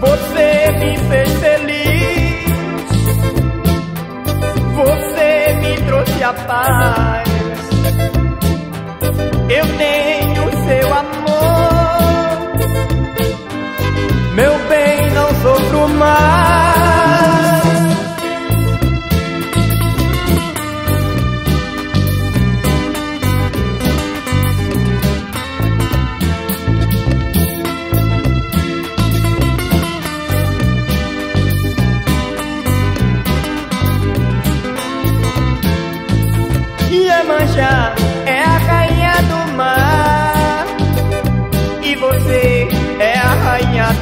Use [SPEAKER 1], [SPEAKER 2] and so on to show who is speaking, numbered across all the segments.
[SPEAKER 1] Você me fez feliz. Você me trouxe a paz. Eu tenho seu amor. Meu bem, não sofro mais.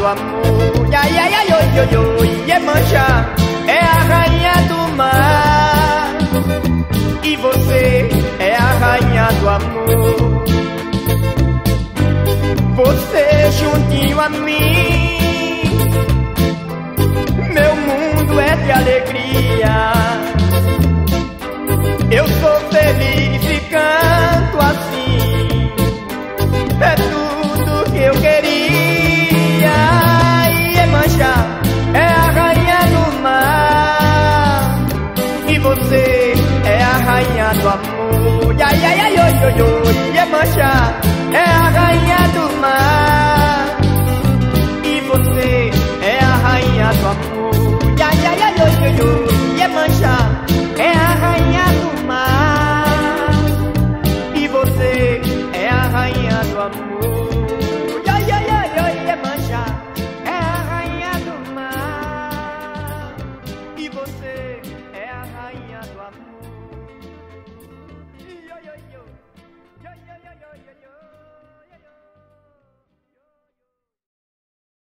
[SPEAKER 1] Do amor. Ai, ai, ai, oi, oi, oi Iemanjá é a rainha do mar. E você é a rainha do amor. Você juntinho a mim você é a rainha do amor. Ai, ai, ai, oi, oi, oi, é mãe.